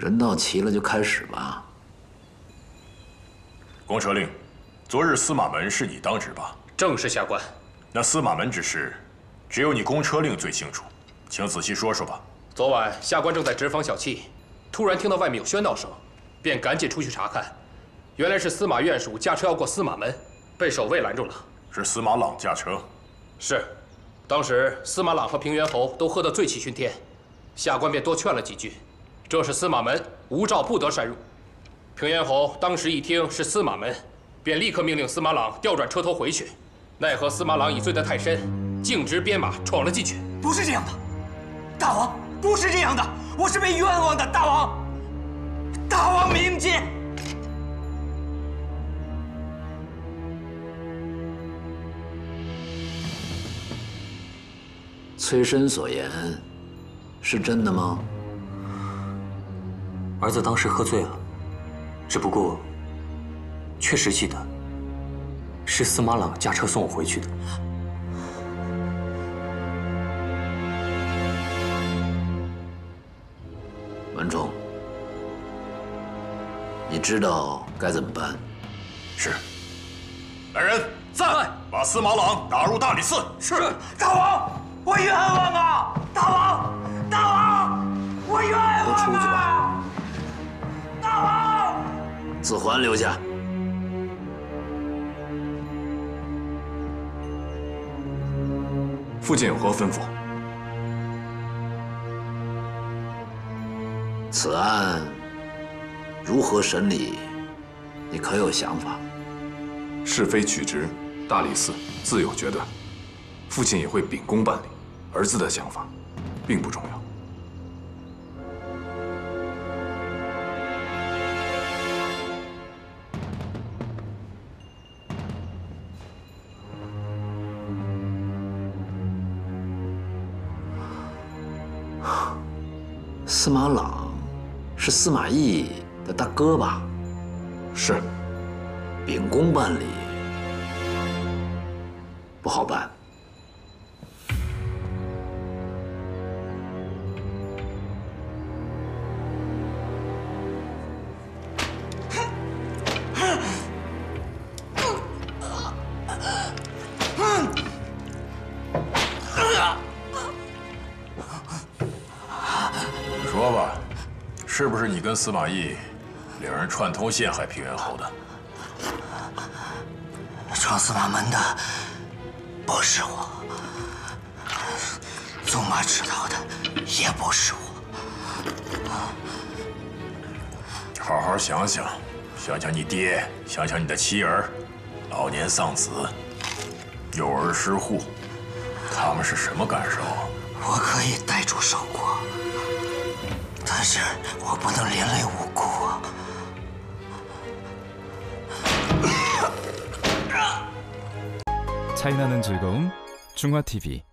人到齐了就开始吧。公车令，昨日司马门是你当值吧？正是下官。那司马门之事，只有你公车令最清楚，请仔细说说吧。昨晚下官正在值房小憩，突然听到外面有喧闹声，便赶紧出去查看。原来是司马院属驾车要过司马门，被守卫拦住了。是司马朗驾车？是。当时司马朗和平原侯都喝得醉气熏天，下官便多劝了几句。这是司马门，无诏不得擅入。平原侯当时一听是司马门，便立刻命令司马朗调转车头回去。奈何司马朗已醉得太深，径直鞭马闯了进去。不是这样的，大王，不是这样的，我是被冤枉的，大王，大王明鉴。崔深所言是真的吗？儿子当时喝醉了，只不过确实记得。是司马朗驾车送我回去的。文忠，你知道该怎么办？是。来人，在，把司马朗打入大理寺。是。大王，我冤枉啊！大王，大王，我冤枉啊！子桓留下。父亲有何吩咐？此案如何审理？你可有想法？是非曲直，大理寺自有决断。父亲也会秉公办理。儿子的想法，并不重要。司马朗是司马懿的大哥吧？是。秉公办理不好办。是不是你跟司马懿两人串通陷害平原侯的？闯司马门的不是我，纵马迟逃的也不是我。好好想想，想想你爹，想想你的妻儿，老年丧子，幼儿失户，他们是什么感受？我可以代主受过。 但是我不能连累无辜啊！차이나는즐거움중화TV